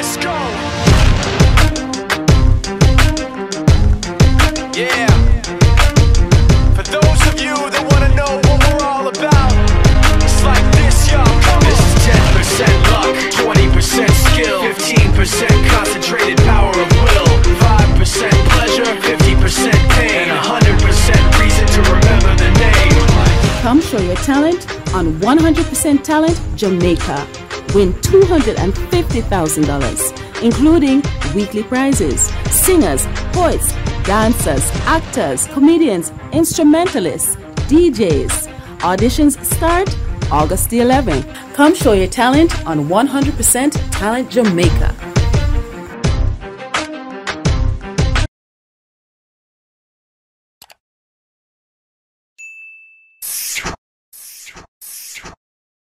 Let's go. Yeah. For those of you that want to know what we're all about, it's like this, y'all. Come This is 10% luck, 20% skill, 15% concentrated power of will, 5% pleasure, 50% pain, and 100% reason to remember the name. Come show your talent on 100% Talent Jamaica. Win $250,000, including weekly prizes, singers, poets, dancers, actors, comedians, instrumentalists, DJs. Auditions start August the 11th. Come show your talent on 100% Talent Jamaica.